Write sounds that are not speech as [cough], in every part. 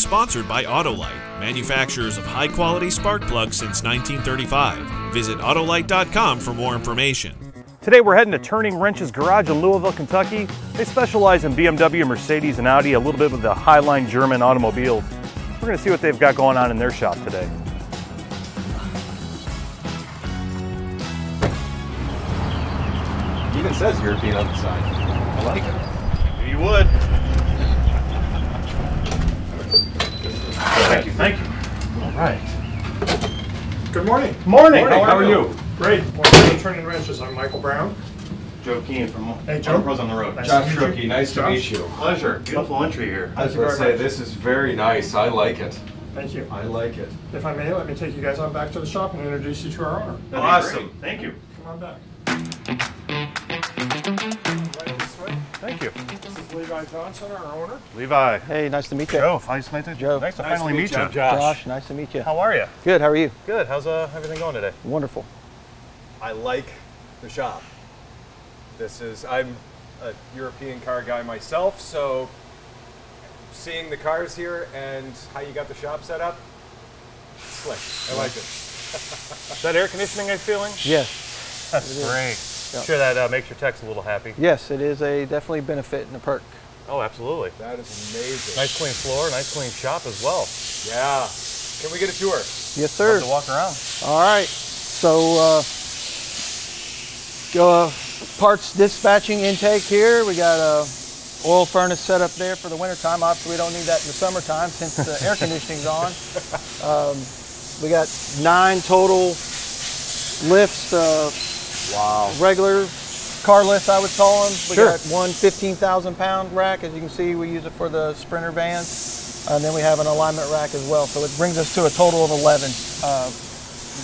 is sponsored by Autolite, manufacturers of high quality spark plugs since 1935. Visit Autolite.com for more information. Today we're heading to Turning Wrenches Garage in Louisville, Kentucky. They specialize in BMW, Mercedes, and Audi, a little bit with the Highline German automobiles. We're going to see what they've got going on in their shop today. even says European on the side. I like it. You would. Thank you, thank you. All right. Good morning. Morning, Morning, how are you? Great. Morning. to Turning Wrenches. I'm Michael Brown. Joe Keen from Hey, Joe. Pros on the Road. Nice Josh to meet you. Shrooky, nice to meet you. Pleasure. Beautiful entry here. I was going to say, much. this is very nice. I like it. Thank you. I like it. If I may, let me take you guys on back to the shop and introduce you to our owner. That'd Awesome. Thank you. Come on back. Right this way. Thank you. This Levi Johnson, our owner. Levi. Hey, nice to meet you. Joe, nice, nice to, Joe. nice to Nice to finally meet meet you. you. Josh, nice to meet you. How are you? Good, how are you? Good. How's uh, everything going today? Wonderful. I like the shop. This is, I'm a European car guy myself, so seeing the cars here and how you got the shop set up, slick. I like it. [laughs] Is that air conditioning I'm feeling? Yes, That's great. Yep. Sure that uh, makes your techs a little happy. yes, it is a definitely benefit and a perk. Oh, absolutely. That is amazing. Nice clean floor, nice clean shop as well. Yeah. Can we get a tour? Yes, sir. Love to walk around. All right. So, uh, go uh, parts dispatching intake here. We got a oil furnace set up there for the wintertime. Obviously, we don't need that in the summertime since the air conditioning's on. Um, we got nine total lifts. Uh, Wow. regular car lifts, I would call them. We Sure. got one 15,000 pound rack. As you can see, we use it for the Sprinter vans. And then we have an alignment rack as well. So it brings us to a total of 11. Uh,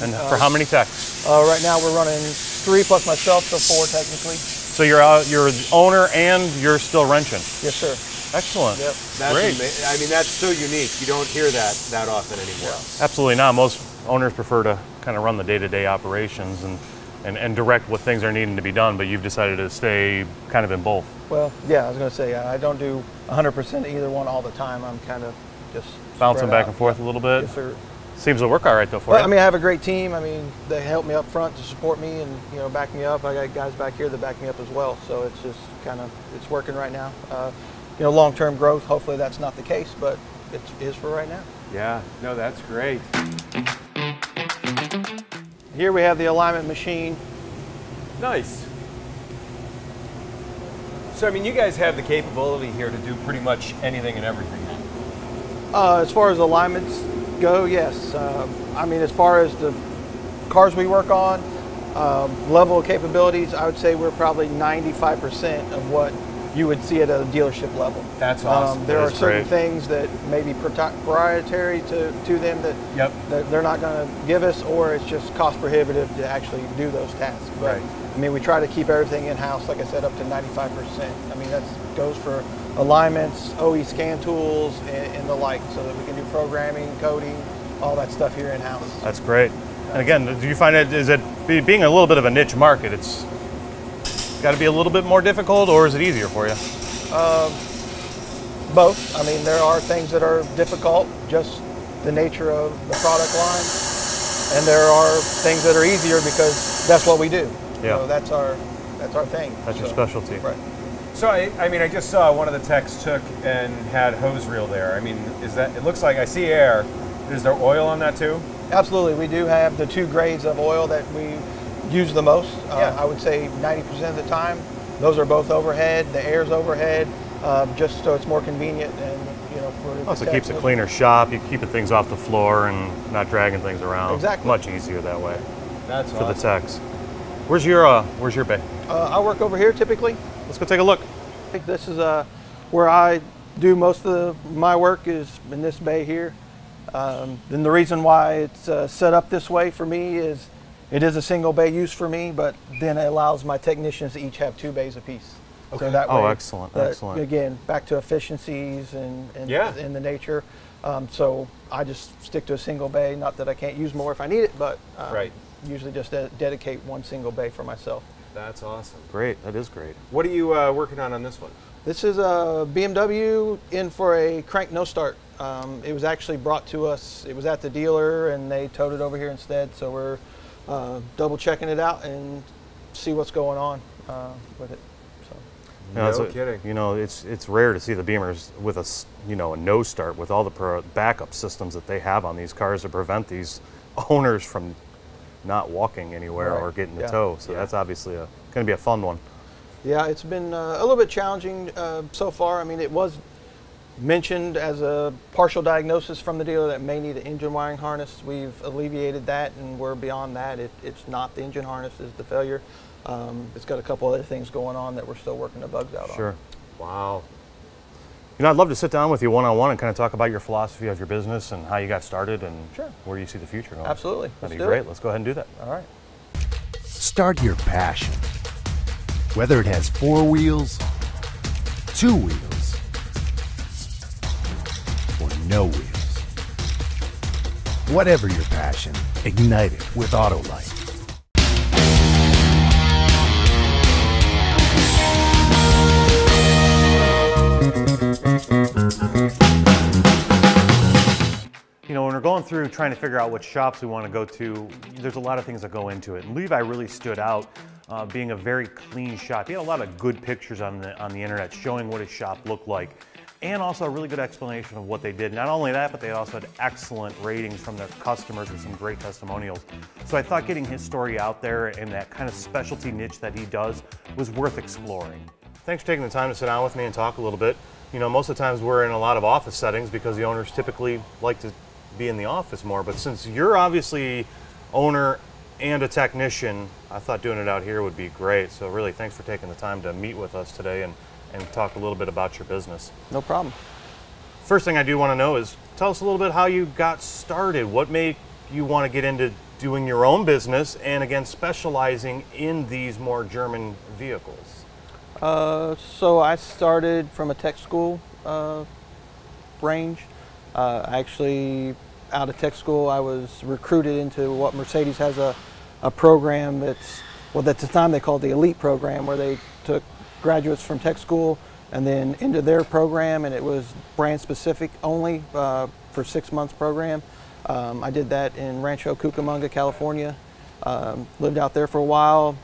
And for how many techs? uh, right now we're running three plus myself, so four technically. So you're out, you're the owner and you're still wrenching. Yes, sir. Excellent. Yep. That's Great. ama- I mean, that's so unique. You don't hear that that often anymore. Absolutely not. Most owners prefer to kind of run the day-to-day operations and, and, and direct what things are needing to be done, but you've decided to stay kind of in both. Well, yeah, I was going to say, I don't do 100% either one all the time. I'm kind of just Bouncing back out. and forth a little bit. Yes, sir. Seems to work all right though for But, you. I mean, I have a great team. I mean, they help me up front to support me and you know back me up. I got guys back here that back me up as well. So it's just kind of it's working right now. Uh, you know, long-term growth. Hopefully that's not the case, but it is for right now. Yeah. No, that's great. Here we have the alignment machine. Nice. So, I mean, you guys have the capability here to do pretty much anything and everything. Uh, as far as alignments go, yes. Um, I mean, as far as the cars we work on, um, level of capabilities, I would say we're probably 95% of what you would see at a dealership level. That's awesome. Um, there That are certain great. thing that may be proprietary to, to them that, Yep. that they're not going to give us, or it's just cost prohibitive to actually do those tasks. But, Right. I mean, we try to keep everything in house, like I said, up to 95%. I mean, that goes for alignments, OE scan tools, and, and the like, so that we can do programming, coding, all that stuff here in house. That's great. And again, do you find it is it being a little bit of a niche market? It's got to be a little bit more difficult, or is it easier for you? Um, both. I mean, there are things that are difficult, just the nature of the product line, and there are things that are easier because that's what we do. Yeah. So that's our that's our thing. That's your specialty. Right. So I, I mean, I just saw one of the techs took and had hose reel there. I mean, is that? It looks like I see air. Is there oil on that too? Absolutely. We do have the two grades of oil that we use the most. Uh, Yeah. I would say 90% of the time. Those are both overhead. The air's overhead, uh, just so it's more convenient and you know for. the Also keeps a cleaner shop. You keep things off the floor and not dragging things around. Exactly. Much easier that way That's for the techs. Where's your uh, Where's your bay? Uh, I work over here typically. Let's go take a look. This is uh, where I do most of the, my work is in this bay here. Um, then the reason why it's uh, set up this way for me is it is a single bay use for me, but then it allows my technicians to each have two bays apiece. Okay. So that Oh, way, excellent, that- excellent. Again, back to efficiencies and, and Yeah. in the nature. Um, so I just stick to a single bay. Not that I can't use more if I need it, but um, Right. usually just de- dedicate one single bay for myself. That's awesome. Great. That is great. What are you uh, working on on this one? This is a BMW in for a crank no start. Um, it was actually brought to us. It was at the dealer, and they towed it over here instead. So we're uh, double checking it out and see what's going on uh, with it. So You know, it's No a- kidding. You know, it's it's rare to see the Beamers with a s- you know a no start with all the pro- backup systems that they have on these cars to prevent these [laughs] owners from not walking anywhere Right, or getting the yeah. tow. So Yeah. that's obviously a going to be a fun one. yeah, it's been uh, a little bit challenging uh, so far. I mean, it was mentioned as a partial diagnosis from the dealer that may need an engine wiring harness. We've alleviated that, and we're beyond that. It, it's not the engine harness is the failure. Um, it's got a couple other things going on that we're still working the bugs out on. Sure. Wow. You know, I'd love to sit down with you one on one and kind of talk about your philosophy of your business and how you got started and Sure. where you see the future going. Absolutely. That'd Let's be great. it. Let's go ahead and do that. All right. Start your passion. Whether it has four wheels, two wheels, no wheels. Whatever your passion, ignite it with Autolite. You know, when we're going through trying to figure out what shops we want to go to, there's a lot of things that go into it. And Levi really stood out, uh, being a very clean shop. He had a lot of good pictures on the on the internet showing what his shop looked like, and also a really good explanation of what they did. Not only that, but they also had excellent ratings from their customers and some great testimonials. So I thought getting his story out there and that kind of specialty niche that he does was worth exploring. Thanks for taking the time to sit down with me and talk a little bit. You know, most of the times we're in a lot of office settings because the owners typically like to be in the office more. But since you're obviously owner and a technician, I thought doing it out here would be great. So really, thanks for taking the time to meet with us today and, and talk a little bit about your business. No problem. First thing I do want to know is tell us a little bit how you got started. What made you want to get into doing your own business and again specializing in these more German vehicles? Uh, so I started from a tech school uh, range. Uh, actually, out of tech school, I was recruited into what Mercedes has a, a program that's, well, at the time they called the Elite program, where they took graduates from tech school and then into their program, and it was brand specific only uh, for six months program. Um, I did that in Rancho Cucamonga, California. Um, lived out there for a while,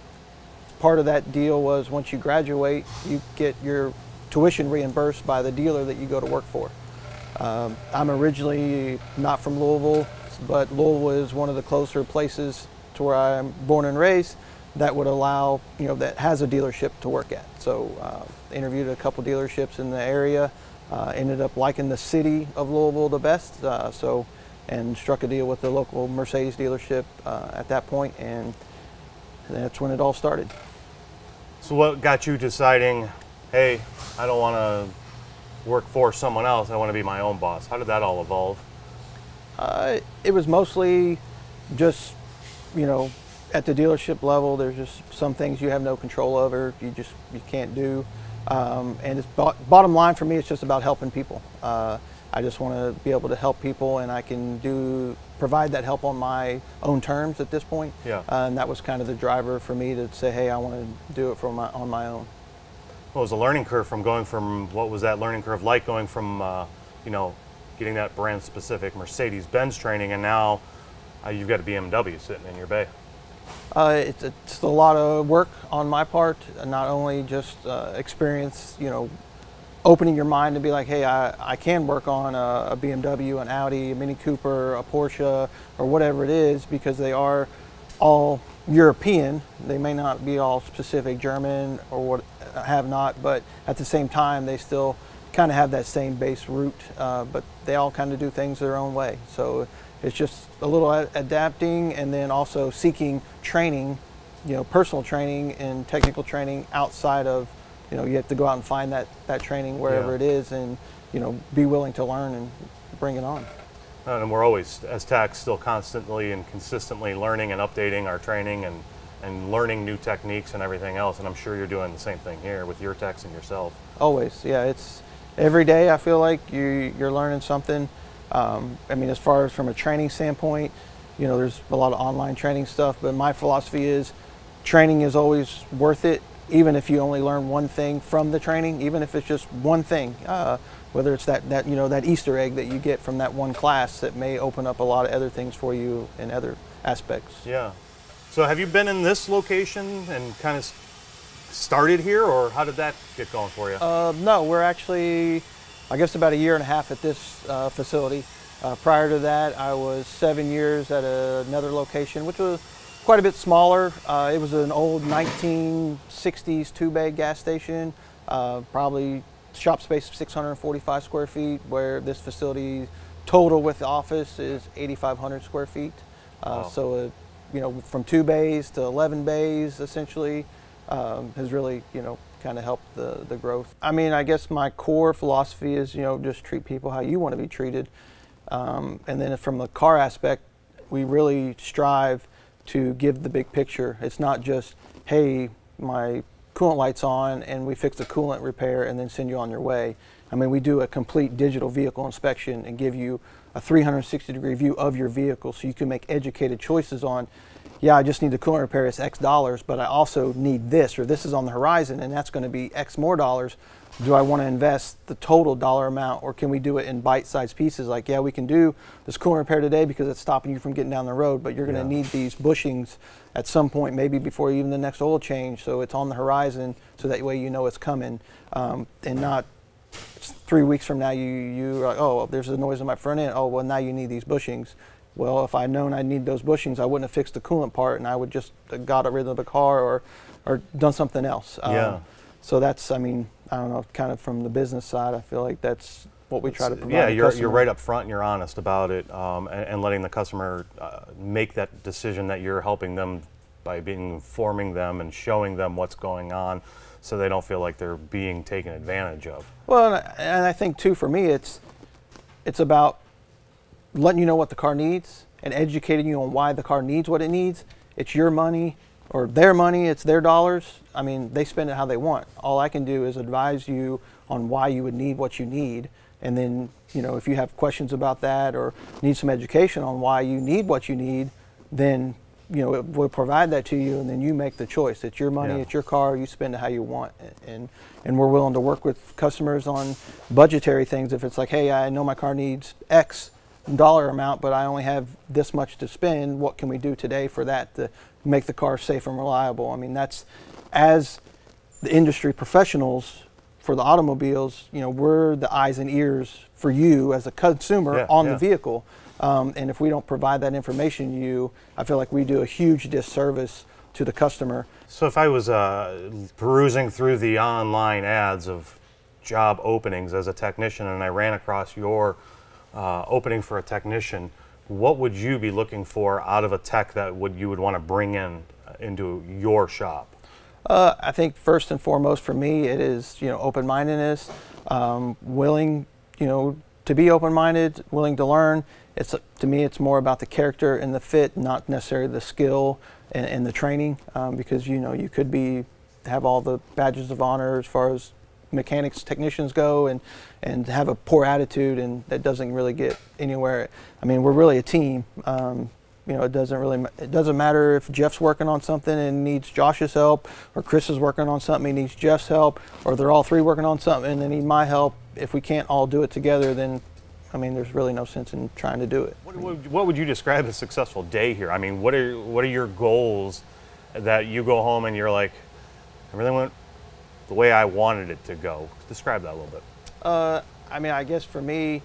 part of that deal was once you graduate, you get your tuition reimbursed by the dealer that you go to work for. Um, I'm originally not from Louisville, but Louisville is one of the closer places to where I'm born and raised that would allow, you know, that has a dealership to work at. So uh, interviewed a couple dealerships in the area, uh, ended up liking the city of Louisville the best. Uh, so, and struck a deal with the local Mercedes dealership uh, at that point, and that's when it all started. So, what got you deciding, hey, I don't want to work for someone else, I want to be my own boss? How did that all evolve? Uh, it was mostly just, you know, at the dealership level, there's just some things you have no control over. You just you can't do, um, and it's bo- bottom line for me. It's just about helping people. Uh, I just want to be able to help people, and I can do provide that help on my own terms at this point. Yeah. Uh, and that was kind of the driver for me to say, hey, I want to do it for my on my own. What was the learning curve from going from, what was that learning curve like going from, uh, you know, getting that brand specific Mercedes Benz training and now uh, you've got a BMW sitting in your bay? Uh, it's, it's a lot of work on my part, uh, not only just uh, experience, you know, opening your mind to be like, hey, I, I can work on a, a BMW, an Audi, a Mini Cooper, a Porsche, or whatever it is, because they are all European. They may not be all specific German or what have not, but at the same time, they still kind of have that same base root, uh, but they all kind of do things their own way. So it's just a little adapting and then also seeking training, you know, personal training and technical training outside of, you know, you have to go out and find that, that training wherever Yeah. it is and, you know, be willing to learn and bring it on. And we're always, as techs, still constantly and consistently learning and updating our training and, and learning new techniques and everything else. And I'm sure you're doing the same thing here with your techs and yourself. Always, yeah. It's every day. I feel like you you're learning something. Um, I mean, as far as from a training standpoint, you know, there's a lot of online training stuff. But my philosophy is, training is always worth it even if you only learn one thing from the training, even if it's just one thing, uh, whether it's that, that you know that Easter egg that you get from that one class that may open up a lot of other things for you in other aspects. Yeah. So have you been in this location and kind of started here, or how did that get going for you? Uh, no, we're actually, I guess, about a year and a half at this uh, facility. Uh, prior to that, I was seven years at another location, which was quite a bit smaller. Uh, it was an old 1960s two-bay gas station, uh, probably shop space of 645 square feet, where this facility total with the office is 8,500 square feet. Uh, Wow. So, uh, you know, from two bays to 11 bays, essentially, um, has really, you know, kind of helped the, the growth. I mean, I guess my core philosophy is, you know, just treat people how you want to be treated. Um, and then from the car aspect, we really strive to give the big picture. It's not just, hey, my coolant light's on and we fix the coolant repair and then send you on your way. I mean, we do a complete digital vehicle inspection and give you a 360 degree view of your vehicle so you can make educated choices on, yeah, I just need the coolant repair, it's X dollars, but I also need this or this is on the horizon and that's going to be X more dollars. Do I want to invest the total dollar amount or can we do it in bite sized pieces? Like, yeah, we can do this coolant repair today because it's stopping you from getting down the road, but you're going to Yeah. need these bushings at some point, maybe before even the next oil change. So it's on the horizon so that way you know it's coming um, and not three weeks from now you you are like oh there's a noise in my front end oh well now you need these bushings well if i'd known I'd need those bushings i wouldn't have fixed the coolant part and i would just got rid of the car or or done something else Um, Yeah. so that's i mean i don't know kind of from the business side i feel like that's what we try to provide yeah, you're, you're right up front and you're honest about it um, and, and letting the customer uh, make that decision that you're helping them by being informing them and showing them what's going on so they don't feel like they're being taken advantage of. Well, and I, and I think too for me, it's it's about letting you know what the car needs and educating you on why the car needs what it needs. It's your money or their money. It's their dollars. I mean, they spend it how they want. All I can do is advise you on why you would need what you need, and then you know if you have questions about that or need some education on why you need what you need, then you know, we'll provide that to you, and then you make the choice. It's your money, Yeah. it's your car. You spend it how you want, and and we're willing to work with customers on budgetary things. If it's like, hey, I know my car needs X dollar amount, but I only have this much to spend. What can we do today for that to make the car safe and reliable? I mean, that's as the industry professionals for the automobiles. You know, we're the eyes and ears for you as a consumer Yeah, on yeah. the vehicle. Um, and if we don't provide that information to you, I feel like we do a huge disservice to the customer. So if I was uh, perusing through the online ads of job openings as a technician and I ran across your uh, opening for a technician, what would you be looking for out of a tech that would you would want to bring in uh, into your shop? Uh, I think first and foremost for me, it is you know open-mindedness, um, willing you know to be open-minded, willing to learn. It's to me, it's more about the character and the fit, not necessarily the skill and, and the training, um, because you know you could be have all the badges of honor as far as mechanics technicians go and and have a poor attitude and that doesn't really get anywhere. I mean we're really a team. Um, you know it doesn't really it doesn't matter if jeff's working on something and needs josh's help or chris is working on something and needs jeff's help or they're all three working on something and they need my help. If we can't all do it together then i mean there's really no sense in trying to do it. What would, what would you describe a successful day here? I mean, what are what are your goals that you go home and you're like, everything went the way I wanted it to go? Describe that a little bit. Uh, I mean, I guess for me,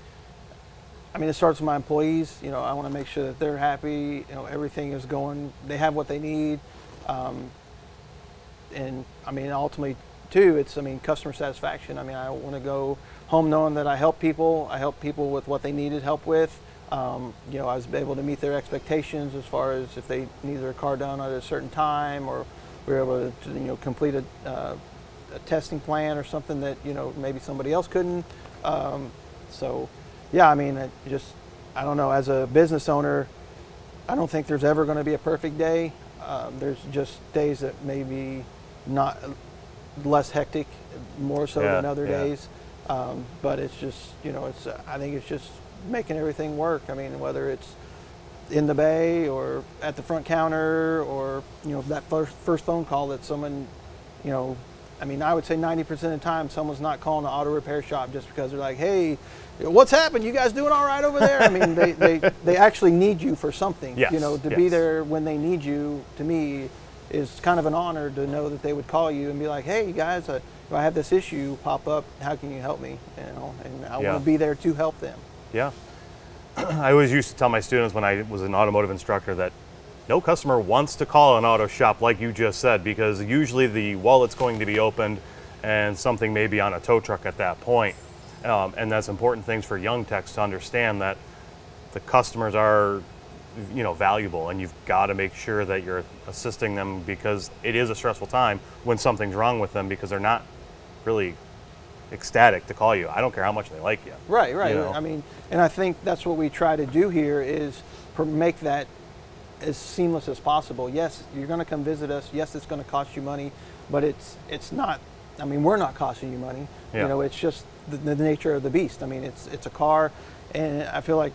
I mean, it starts with my employees. You know, I want to make sure that they're happy. You know, everything is going. They have what they need, um, and I mean, ultimately, too, it's I mean, customer satisfaction. I mean, I want to go home knowing that I help people. I help people with what they needed help with. Um, you know, I was able to meet their expectations as far as if they needed their car done at a certain time, or we were able to, you know, complete a, uh, a testing plan or something that you know maybe somebody else couldn't. Um, so, yeah, I mean, it just I don't know. As a business owner, I don't think there's ever going to be a perfect day. Um, there's just days that maybe not less hectic, more so Yeah, than other yeah. days. Um, but it's just you know, it's uh, I think it's just making everything work. I mean, whether it's in the bay or at the front counter or you know that first first phone call that someone you know, I mean, I would say 90% of the time someone's not calling the auto repair shop just because they're like, hey, what's happened? You guys doing all right over there? I mean, they, they, [laughs] they actually need you for something. Yes, You know, to be there when they need you, to me, is kind of an honor to know that they would call you and be like, hey, you guys, uh, I have this issue pop up. How can you help me? You know, and I Yeah. want to be there to help them. Yeah. [clears throat] I always used to tell my students when I was an automotive instructor that no customer wants to call an auto shop like you just said because usually the wallet's going to be opened and something may be on a tow truck at that point. Um, and that's important things for young techs to understand that the customers are you know valuable and you've got to make sure that you're assisting them because it is a stressful time when something's wrong with them because they're not really ecstatic to call you. I don't care how much they like you. Right, right. You know? I mean, and I think that's what we try to do here is make that as seamless as possible. Yes, you're going to come visit us. Yes, it's going to cost you money, but it's it's not. I mean, we're not costing you money. Yeah. You know, it's just the, the nature of the beast. I mean, it's it's a car, and I feel like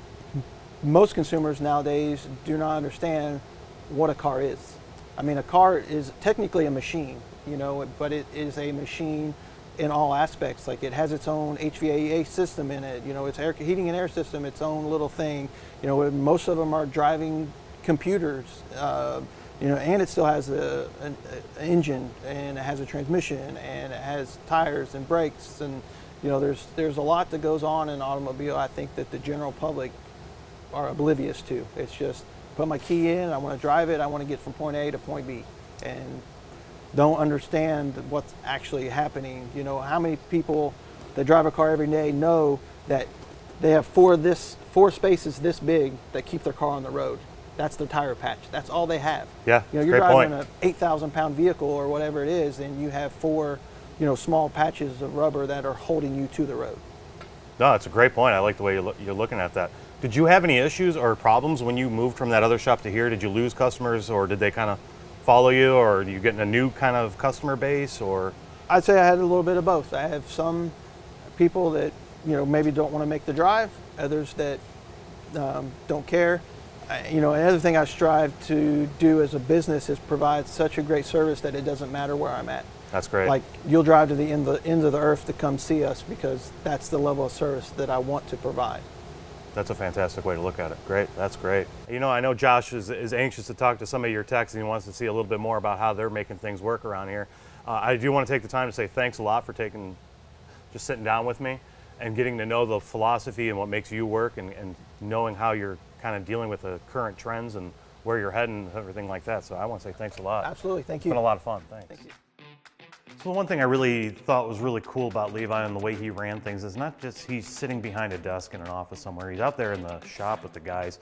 most consumers nowadays do not understand what a car is. I mean, a car is technically a machine, you know, but it is a machine in all aspects. Like it has its own HVAC system in it, you know, its air heating and air system, its own little thing. You know, most of them are driving computers, uh, you know, and it still has a, an engine and it has a transmission and it has tires and brakes and you know, there's there's a lot that goes on in an automobile. I think that the general public are oblivious to. It's just put my key in, I want to drive it, I want to get from point A to point B, and don't understand what's actually happening. You know, how many people that drive a car every day know that they have four this four spaces this big that keep their car on the road. That's their tire patch. That's all they have. Yeah, You know, you're driving point. an 8,000 pound vehicle or whatever it is, and you have four, you know, small patches of rubber that are holding you to the road. No, that's a great point. I like the way you're, loo- you're looking at that. Did you have any issues or problems when you moved from that other shop to here? Did you lose customers, or did they kind of follow you, or are you getting a new kind of customer base, or I'd say I had a little bit of both. I have some people that you know maybe don't want to make the drive, others that um, don't care. You know, another thing I strive to do as a business is provide such a great service that it doesn't matter where I'm at. that's great? Like you'll drive to the end of the, end of the earth to come see us because that's the level of service that I want to provide. That's a fantastic way to look at it. Great, that's great. You know, I know Josh is, is anxious to talk to some of your techs and he wants to see a little bit more about how they're making things work around here. Uh, I do want to take the time to say thanks a lot for taking, just sitting down with me and getting to know the philosophy and what makes you work and, and knowing how you're kind of dealing with the current trends and where you're heading and everything like that. So I want to say thanks a lot. Absolutely, thank It's you. been a lot of fun. Thanks. Thank you. So one thing I really thought was really cool about Levi and the way he ran things is not just he's sitting behind a desk in an office somewhere. He's out there in the shop with the guys,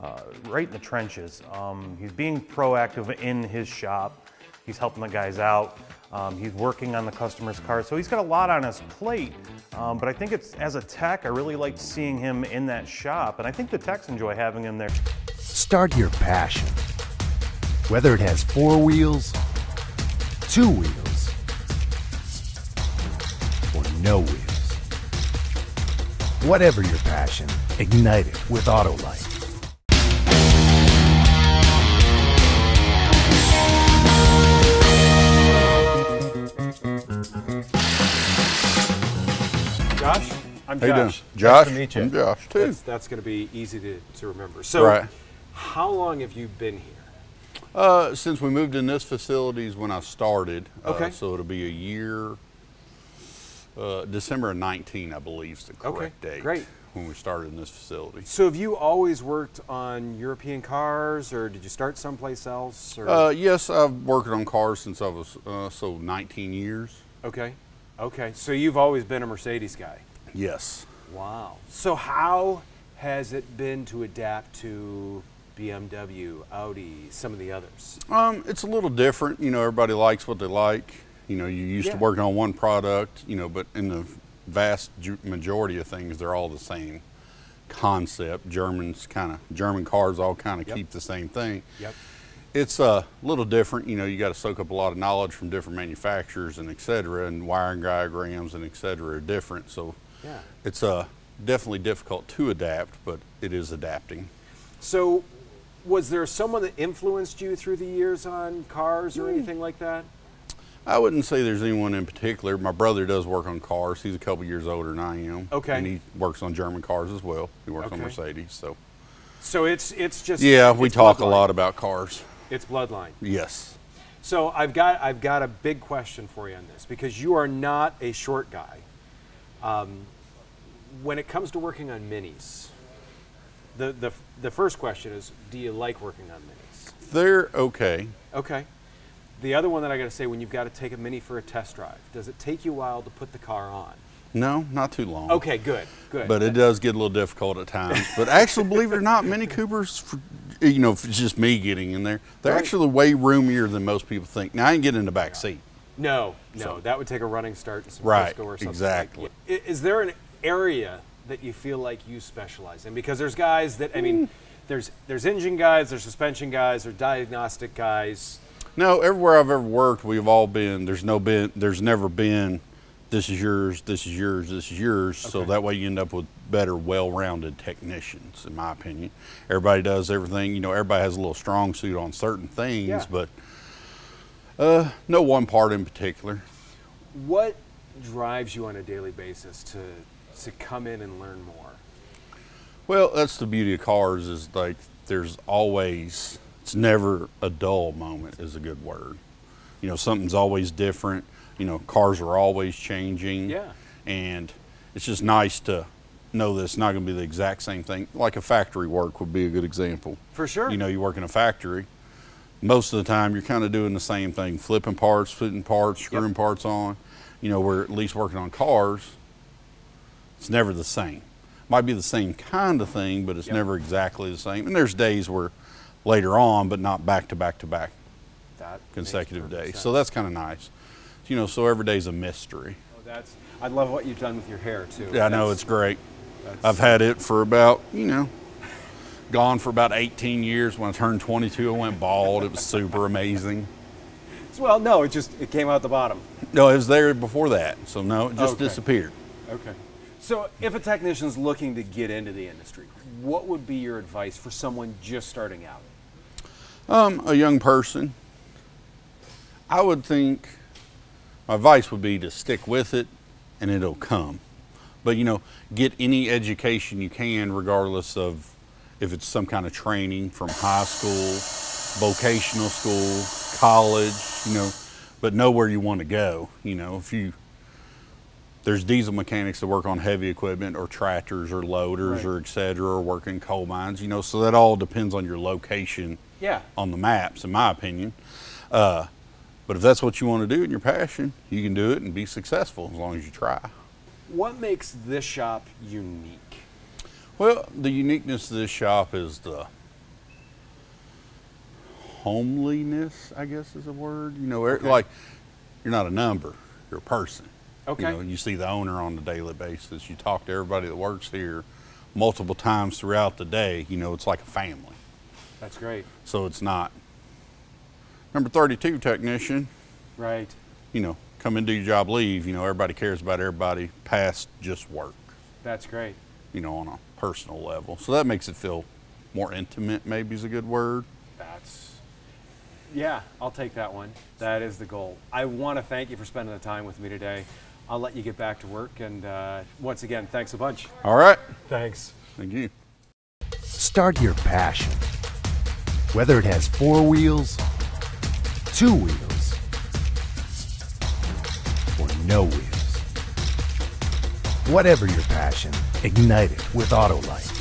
uh, right in the trenches. Um, he's being proactive in his shop. He's helping the guys out. Um, he's working on the customer's cars. So he's got a lot on his plate. Um, but I think it's as a tech, I really liked seeing him in that shop, and I think the techs enjoy having him there. Start your passion. Whether it has four wheels, two wheels, or no wheels. Whatever your passion, ignite it with Autolite. I'm How you doing? Josh. Josh? Nice to meet you. I'm Josh, too. That's, that's going to be easy to, to remember. So, Right. how long have you been here? Uh, since we moved in this facility is when I started. uh, Okay. so it'll be a year. Uh, December of 19, I believe, is the Okay, correct date. great. When we started in this facility. So, have you always worked on European cars, or did you start someplace else? Or? Uh, yes, I've worked on cars since I was uh, so 19 years. okay, okay. So you've always been a Mercedes guy. Yes. Wow. So how has it been to adapt to BMW, Audi, some of the others? Um, it's a little different. You know, everybody likes what they like. You know, you used Yeah. to working on one product. You know, but in the vast majority of things, they're all the same concept. Germans kind of German cars all kind of Yep. keep the same thing. Yep. It's a little different. You know, you got to soak up a lot of knowledge from different manufacturers and et cetera, and wiring diagrams and et cetera are different. So Yeah. it's uh, definitely difficult to adapt, but it is adapting. So was there someone that influenced you through the years on cars or anything like that? I wouldn't say there's anyone in particular. My brother does work on cars. He's a couple years older than I am. Okay. And he works on German cars as well. He works on Mercedes. So So it's it's just yeah, we talk a lot about cars. It's bloodline. Yes. So I've got I've got a big question for you on this because you are not a short guy. Um, when it comes to working on minis, the, the the first question is, do you like working on minis? They're okay. Okay. The other one that I got to say, when you've got to take a mini for a test drive, does it take you a while to put the car on? No, not too long. Okay, good, good. But it does get a little difficult at times. But actually, believe it or not, Mini Coopers, for, you know, if it's just me getting in there, they're Right. actually way roomier than most people think. Now I can get in the back seat. No, no, So- that would take a running start and some Right, or something. exactly. Like, is there an area that you feel like you specialize in? Because there's guys that I mean, hmm. there's there's engine guys, there's suspension guys, there's diagnostic guys. No, everywhere I've ever worked, we've all been. There's no been. There's never been. This is yours. This is yours. This is yours. So that way you end up with better, well-rounded technicians, in my opinion. Everybody does everything. You know, everybody has a little strong suit on certain things, Yeah. but uh, no one part in particular. What drives you on a daily basis to to come in and learn more? Well, that's the beauty of cars is like there's always it's never a dull moment is a good word. You know, something's always different. You know, cars are always changing. Yeah. And it's just nice to know that it's not going to be the exact same thing. Like a factory work would be a good example. For sure. You know, you work in a factory. Most of the time, you're kind of doing the same thing: flipping parts, putting parts, screwing parts on. You know, we're at least working on cars. It's never the same. Might be the same kind of thing, but it's Yep. never exactly the same. And there's days where later on, but not back to back to back That consecutive days. So that's kind of nice. You know, so every day's a mystery. Oh, that's. I love what you've done with your hair too. Yeah, I know it's great. I've had it for about, you know, gone for about 18 years. When I turned 22, I went bald. It was super amazing. [laughs] Well, no, it just it came out the bottom. No, it was there before that. So no, it just Okay. disappeared. Okay. So, if a technician's looking to get into the industry, what would be your advice for someone just starting out? Um, a young person, I would think my advice would be to stick with it and it'll come. But you know, get any education you can, regardless of if it's some kind of training from high school, vocational school, college, you know, but know where you want to go. You know, if you there's diesel mechanics that work on heavy equipment or tractors or loaders Right. or et cetera or work in coal mines, you know, so that all depends on your location Yeah. on the maps, in my opinion. Uh, but if that's what you want to do and your passion, you can do it and be successful as long as you try. What makes this shop unique? Well, the uniqueness of this shop is the homeliness, I guess is a word. You know, er- like you're not a number, you're a person. Okay. You know, you see the owner on a daily basis. You talk to everybody that works here multiple times throughout the day. You know, it's like a family. That's great. So it's not number 32 technician. Right. you know, come and do your job, leave. You know, everybody cares about everybody past just work, That's great. you know, on a personal level. So that makes it feel more intimate, maybe is a good word. That's. Yeah, I'll take that one. That is the goal. I want to thank you for spending the time with me today. I'll let you get back to work. And uh, once again, thanks a bunch. All right. Thanks. Thank you. Start your passion. Whether it has four wheels, two wheels, or no wheels. Whatever your passion, ignite it with Autolite.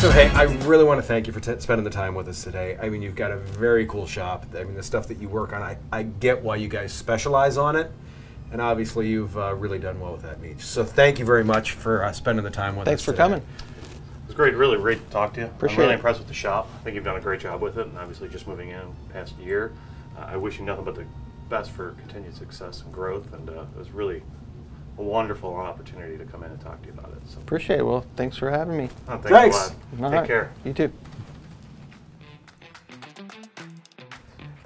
So hey, I really want to thank you for spending the time with us today. I mean, you've got a very cool shop. I mean, the stuff that you work on, I, I get why you guys specialize on it, and obviously you've uh, really done well with that niche. So thank you very much for uh, spending the time with Thanks us. Thanks for today. coming. It was great, really great to talk to you. Appreciate I'm really it. impressed with the shop. I think you've done a great job with it, and obviously just moving in past year. Uh, I wish you nothing but the best for continued success and growth, and uh, it was really a wonderful opportunity to come in and talk to you about it. So, Appreciate it. Well, thanks for having me. oh, thanks, Thanks. a lot. Take right. care. You too.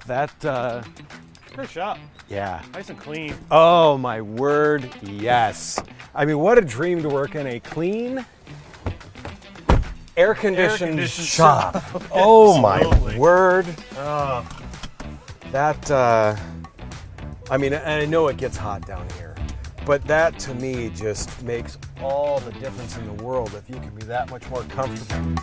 That uh, Great shop. Yeah. Nice and clean. Oh my word, yes. I mean, what a dream to work in a clean, air-conditioned, shop. shop. [laughs] oh my word. Oh, That, uh, I mean, and I know it gets hot down here, but that to me just makes all the difference in the world if you can be that much more comfortable.